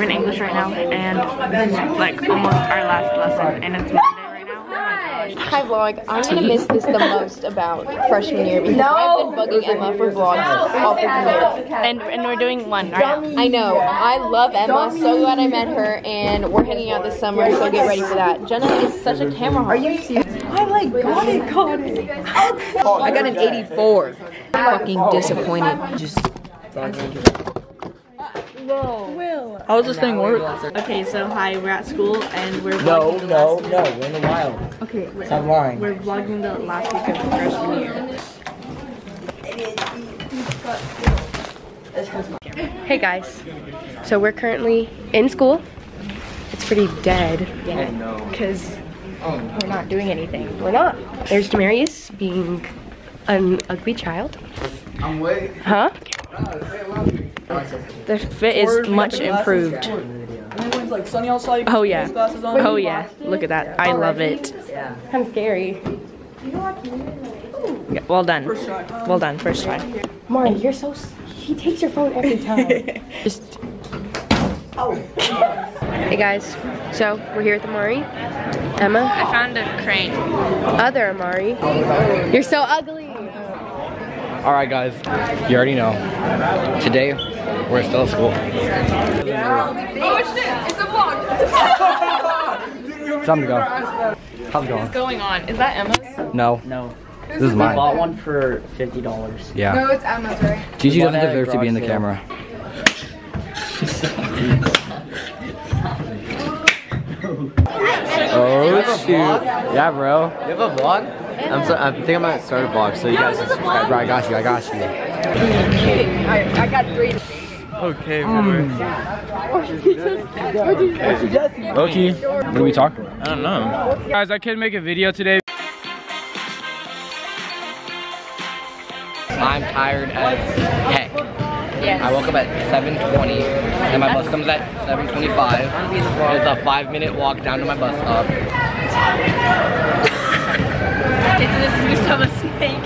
We're in English right now, and this is like almost our last lesson, and it's Monday right now. Oh my gosh. Hi vlog, I'm gonna miss this the most about freshman year because I've been bugging Emma for vlogs all freaking year. And, and we're doing one right now. I know, I love Emma, so glad I met her and we're hanging out this summer, so get ready for that. Jenna is such a camera hog. Are you serious? I like got it, got it. Oh, I got an 84. Fucking disappointed. Just How does this thing work? Okay, so hi, we're at school, and we're No, vlogging the no, last no, we're in the wild. Okay, we're, Stop lying. we're vlogging the last week of freshman year. Hey guys, so we're currently in school. It's pretty dead because oh. we're not doing anything. We're not. There's Demarius being an ugly child. I'm waiting. Huh? The fit is much improved. Like sunny outside. Oh yeah. On. Oh yeah. Look at that. I love it. Kind of scary. Yeah, well done. First. Well done. First try. Mari, you're so. s- He takes your phone every time. Just. Hey guys, so we're here at the Mari. Emma, I found a crane. other Amari. You're so ugly. All right, guys. You already know. Today, we're still at school. Time to go. How's it going? What's going on. Is that Emma's? No. No. This is mine. Bought one for fifty dollars. Yeah. No, it's Emma's, right? Gigi doesn't deserve to be in the garage sale. camera. Oh shoot! Yeah, bro. You have a vlog? I'm so, I think I'm gonna start a vlog, so you guys can subscribe. Bro, I got you. I got you. I, I got three. Okay, Loki, what are we talking about? I don't know. Guys, I couldn't make a video today. I'm tired as heck. I woke up at 7.20 and my bus comes at 7.25. It's a five minute walk down to my bus stop. It's this use of a snake.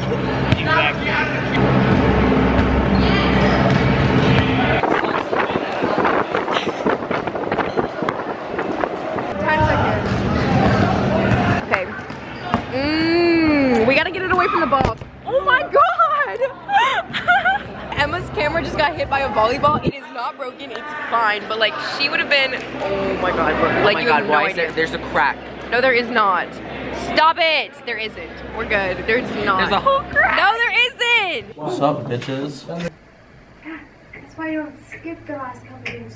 Okay. Mmm, we gotta get it away from the ball. Oh my god! Emma's camera just got hit by a volleyball. It is not broken, it's fine, but like she would have been, oh my god, oh like you have no idea. there's a crack? No, there is not. Stop it! There isn't. We're good. There's not. There's a whole crack. No, there isn't! What's up, bitches? That's why you don't skip the last couple days.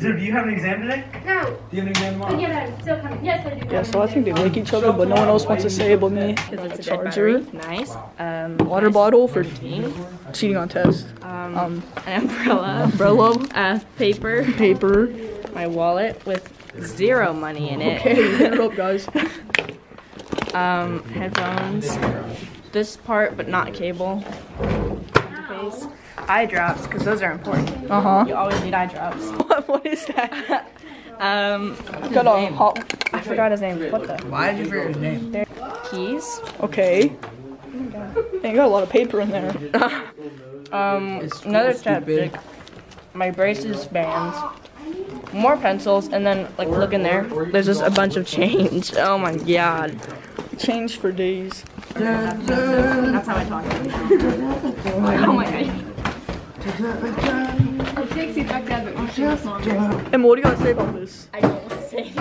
Dude, do you have an exam today? No. Do you have an exam tomorrow? Yeah, no, still coming. Yes, I do. Yeah, so I think they like each other, but no one else wants to say it but me. Because it's a Charger. Nice. Um, Water bottle for cheating on test. Um, an umbrella. umbrella, Uh, paper. paper. My wallet with zero money in it. Okay, hit it up, guys. Um, headphones. This part, but not cable. Face. Eye drops, because those are important. Uh huh. You always need eye drops. what is that? Um, Got a hot. I forgot his name. What the? Why did you forget his name? There. Keys. Okay. Dang, you got a lot of paper in there. Um, another chapstick. My braces, bands. More pencils, and then, like, look in there. There's just a bunch of change. Oh my god. Change for days. That's how I talk. oh my god. And what do you gotta say about this? I don't want to say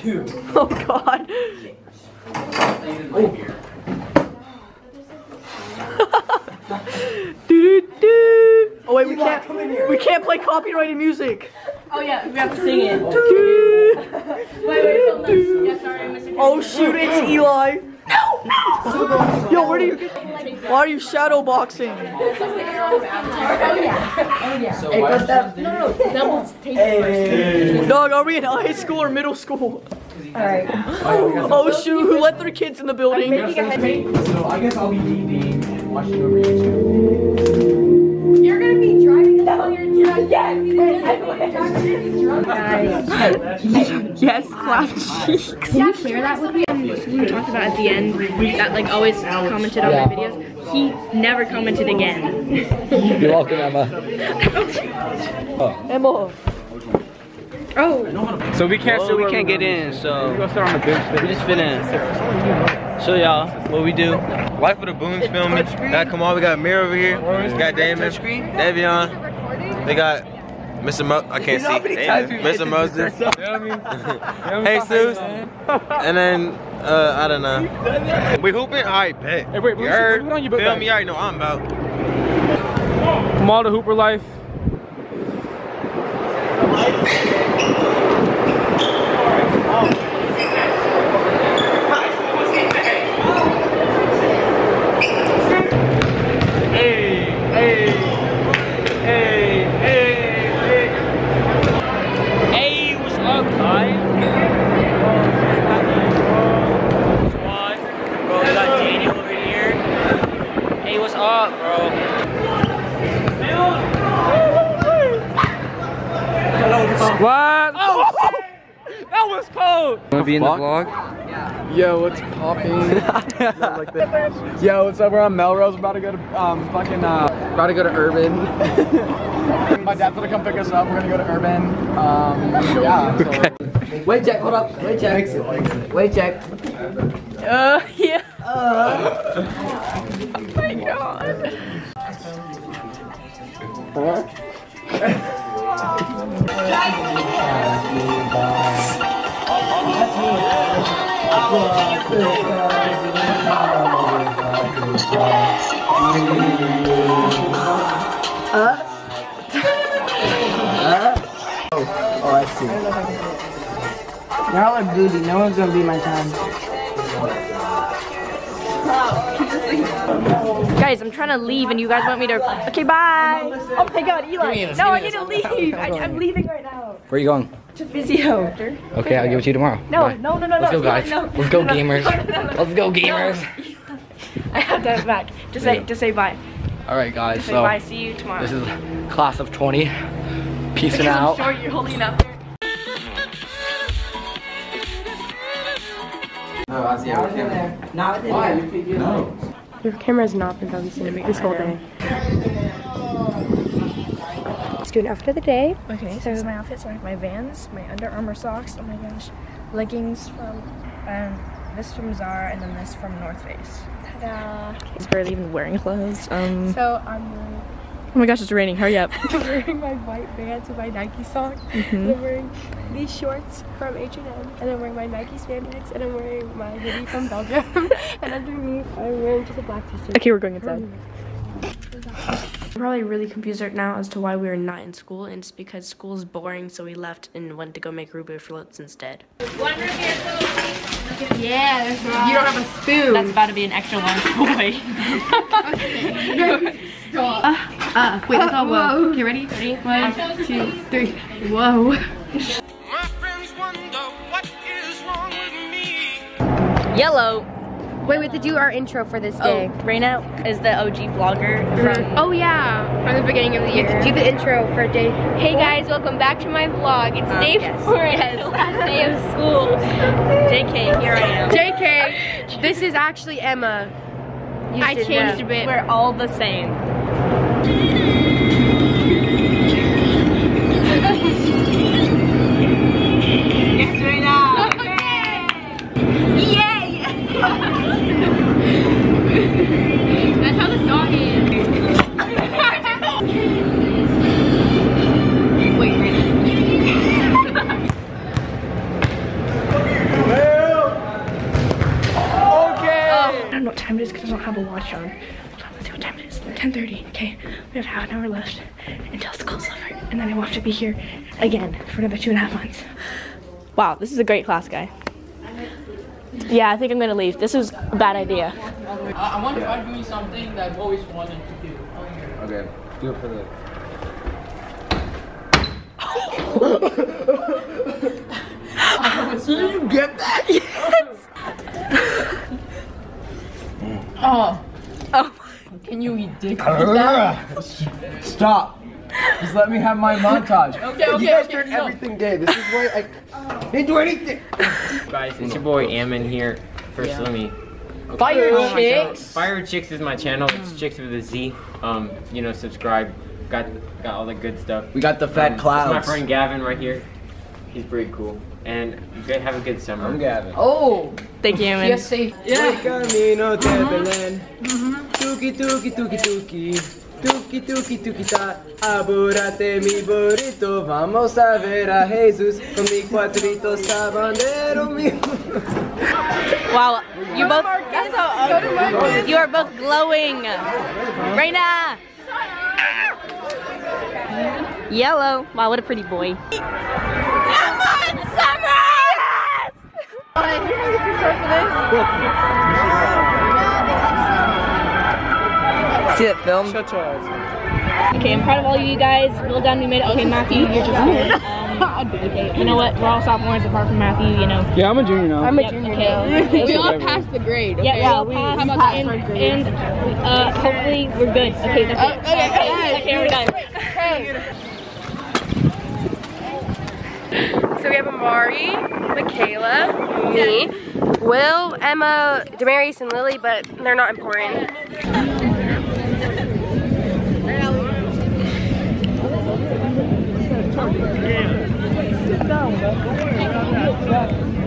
Two. Oh god. do, do. Oh wait, we can't. Play copyrighted music. Oh yeah, we have to sing it. Do. Wait, wait, hold on. Yeah, sorry, Mr. Oh shoot, it's Eli. No, no. Yo, where do you get? Why are you shadow boxing? Dog, are we in high school or middle school? Alright. Oh, oh shoot, who let their kids in the building? So I guess I'll be DD and watching over YouTube. While. Yes, clap cheeks. Can you share that with me? We talked about at the end that like always commented on my videos. He never commented again. You're welcome, Emma. Emma. Oh. So we can't, so we can't get in. So we just fit in. So y'all, what we do? Life of the Boons filming. Got Kamal, we got Mir over here. We got Damon, Davion. They got Mr. Mo I can't see. Damon, Mr. Moses. hey Sus. And then uh I don't know. We hooping? Alright, bet. Hey, wait, you heard? put it on your Feel bag. me? You know I'm about. Kamal the Hooper life. Hey, hey, hey, hey, hey. Hey, what's up, guys? Squad. Bro, we got Daniel over here. Hey, what's up, bro? What? Oh, that was cold. Wanna be in the vlog? Yo, what's popping? like. Yo, what's up? We're on Melrose. About to go to um fucking uh about to go to Urban. My dad's gonna come pick us up. We're gonna go to Urban. Um yeah. So. Wait, Jack, hold up. Wait, Jack. Wait, Jack. Uh, yeah. Oh, Oh, I see. Y'all are booty. No one's gonna be my time. Guys, I'm trying to leave and you guys want me to. Okay, bye. Oh my god, Eli. No, I need to leave. I, I'm leaving right now. Where are you going? To Vizio. Okay, I'll give it to you tomorrow. No, Bye. no, no, no, Let's no. go, guys. No, no, Let's go, no, no, gamers. no, no, no, no. Let's go, gamers. I have to have back. Just say, just say bye. All right, guys. Say So bye. See you tomorrow. this is class of 20. Peacing I'm out. sure you're holding it up there. Your camera's not been focusing this whole day. Student outfit of the day. Okay, so this is my outfit. So I have my Vans, my Under Armour socks. Oh my gosh, leggings from, um, this from Zara, and then this from North Face. Ta-da! He's barely even wearing clothes. Um. So I'm wearing, Oh my gosh, it's raining. Hurry up. I'm wearing my white Vans with my Nike socks. And I'm wearing these shorts from H&M, and I'm wearing my Nike spandex, and I'm wearing my hoodie from Belgium. and underneath, I'm wearing just a black t-shirt. Okay, we're going inside. I'm probably really confused right now as to why we are not in school, and it's because school is boring, so we left and went to go make root beer floats instead. Yeah, there's You don't have a spoon. That's about to be an extra long toy. Uh, wait, that's all whoa. Okay, ready? Ready? One, two, three. Whoa. Yellow. Wait, we have to do our intro for this Oh, day. Raina is the OG vlogger from. Oh yeah, from the beginning of the year. Do the intro for day. Hey guys, welcome back to my vlog. It's Um, day yes. four, it's the last day of school. JK, here I am. JK, this is actually Emma. You I changed know. a bit. We're all the same. yes, That's how the song is. Wait, ready? Okay! I don't know what time it is because I don't have a watch on. Hold on, let's see what time it is. 10.30. Okay, we have half an hour left until school's over. And then I will have to be here again for another two and a half months. Wow, this is a great class, guy. Yeah, I think I'm gonna leave. This was a bad idea. I, I want to try doing something that I've always wanted to do. Okay, do it for the. I was Did you get that? Yes. Oh. Oh. Can you eat dick? Stop. Just let me have my montage. Okay, okay, you guys okay, turn no. everything gay. This is why I didn't do anything. Guys, it's your boy Ammon here. First, Yeah. let me. Fire Oh, Chicks. Fire Chicks is my channel. It's Chicks with a Z. Um, you know, subscribe. Got got all the good stuff. We got the fat Um, clouds. This is my friend Gavin right here. He's pretty cool. And you guys have a good summer. I'm Gavin. Oh. Thank you, man. Yes, safe. Camino de Belén. Tuki tuki tuki tuki. Tuki tuki tuki ta. Apúrate mi burrito. Vamos a ver a Jesús con mi cuadrito sabanero mi. Wow, you both. You are both glowing. Raina. Yellow. Wow, what a pretty boy. See that film? Okay, I'm proud of all of you guys. Well done, we made it. Okay, Matthew, you're just good. Um, okay, you know what? We're all sophomores apart from Matthew, you know. Yeah, I'm a junior now. I'm a Yep, junior okay. now. Okay, We all passed the grade. Yeah, okay? we all passed. How about and, and uh, hopefully we're good. Okay, that's it. Okay, okay. okay, we're done. So we have Amari, Michaela, me, Will, Emma, Demarius, and Lily, but they're not important. Yeah.